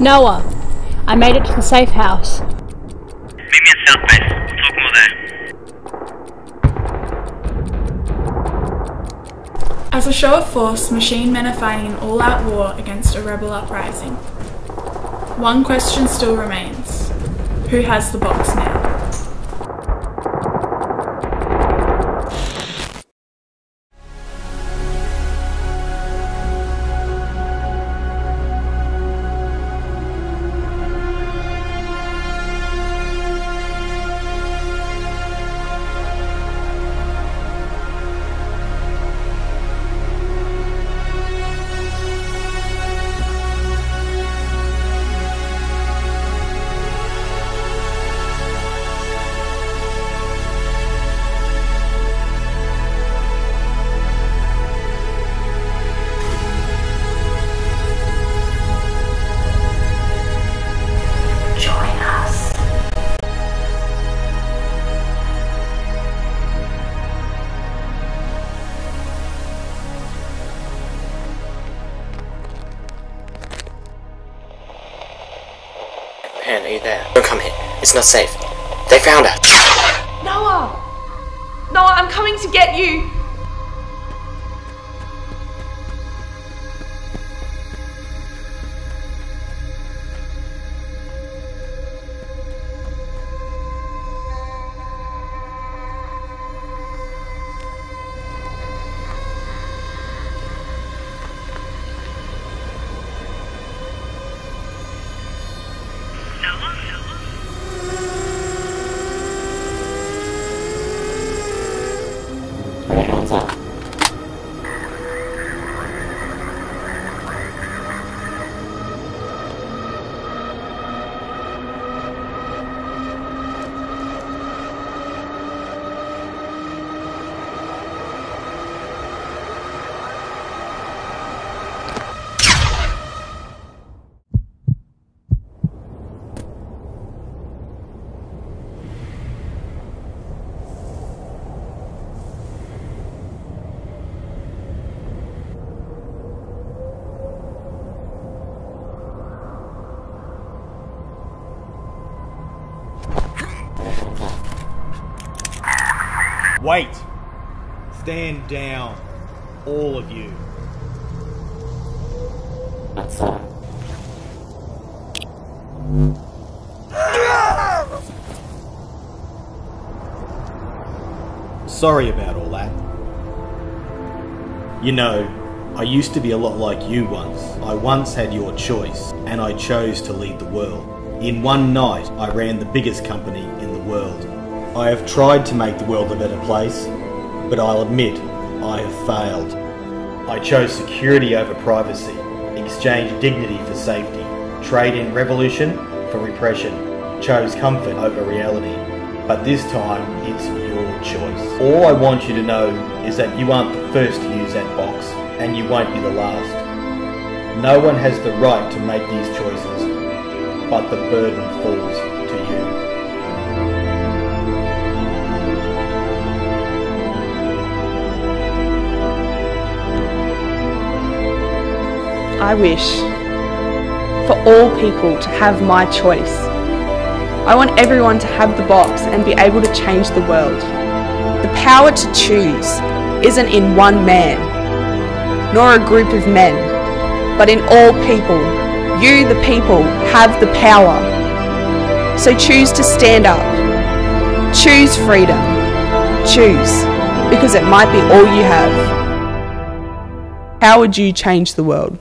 Noah, I made it to the safe house. Meet me at South Base. We'll talk more there. As a show of force, machine men are fighting an all out war against a rebel uprising. One question still remains who has the box now? Pan, are you there? Don't come here. It's not safe. They found her. Noah! Noah, I'm coming to get you! Wait! Stand down. All of you. What's up? Sorry about all that. You know, I used to be a lot like you once. I once had your choice, and I chose to lead the world. In one night, I ran the biggest company in the world. I have tried to make the world a better place, but I'll admit, I have failed. I chose security over privacy, exchanged dignity for safety, trade in revolution for repression, chose comfort over reality. But this time, it's your choice. All I want you to know is that you aren't the first to use that box, and you won't be the last. No one has the right to make these choices, but the burden falls to you. I wish for all people to have my choice. I want everyone to have the box and be able to change the world. The power to choose isn't in one man, nor a group of men, but in all people. You, the people, have the power. So choose to stand up. Choose freedom. Choose, because it might be all you have. How would you change the world?